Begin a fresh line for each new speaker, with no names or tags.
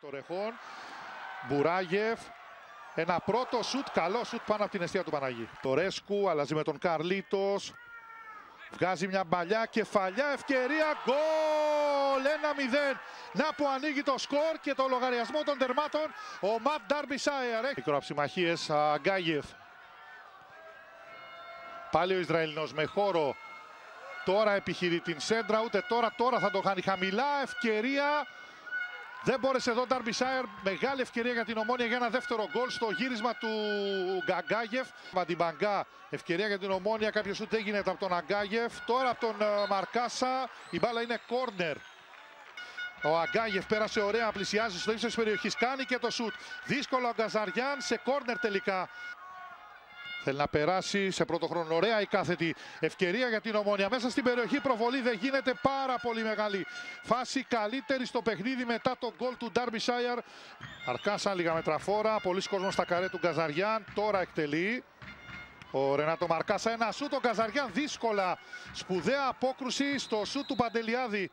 Το Ρεχόν, Μπουράγεφ, ένα πρώτο σουτ, καλό σουτ πάνω από την αιστεία του Παναγί. Το Ρέσκου αλλάζει με τον Καρλίτος, βγάζει μια μπαλιά, κεφαλιά, ευκαιρία, γκολ, 1-0. Να που ανοίγει το σκορ και το λογαριασμό των τερμάτων, ο Ματ Ντάρμπι Σάιερ. Μικροαψιμαχίες, Αγκάγεφ. Πάλι ο Ισραηλινός με χώρο. Τώρα επιχειρεί την σέντρα, ούτε τώρα, τώρα θα το κάνει χαμηλά, ευκαιρία. Δεν μπόρεσε εδώ Ντάρμπι Σάιερ. Μεγάλη ευκαιρία για την Ομόνια για ένα δεύτερο γκολ στο γύρισμα του Γκαγκάγεφ. Μαντιμπαγκά, ευκαιρία για την Ομόνια. Κάποιος σουτ έγινε από τον Αγκάγεφ. Τώρα από τον ε, Μαρκάσα. Η μπάλα είναι κόρνερ. Ο Αγκάγεφ πέρασε ωραία, πλησιάζει στο ύψος της περιοχής. Κάνει και το σουτ. Δύσκολο ο Γκαζαριάν σε κόρνερ τελικά. Θέλει να περάσει σε πρώτο χρόνο. Ωραία η κάθετη ευκαιρία για την ομόνια. Μέσα στην περιοχή προβολή δεν γίνεται πάρα πολύ μεγάλη. Φάση καλύτερη στο παιχνίδι μετά το γκολ του Ντάρμπι Σάιαρ. Αρκάσαν λίγα μετραφόρα. Πολλοί κόσμος στα καρέ του Γκαζαριάν. Τώρα εκτελεί. Ο Ρενάτο Μαρκάσα ένα σούτ. Ο Γκαζαριάν δύσκολα. Σπουδαία απόκρουση στο σούτ του Παντελιάδη.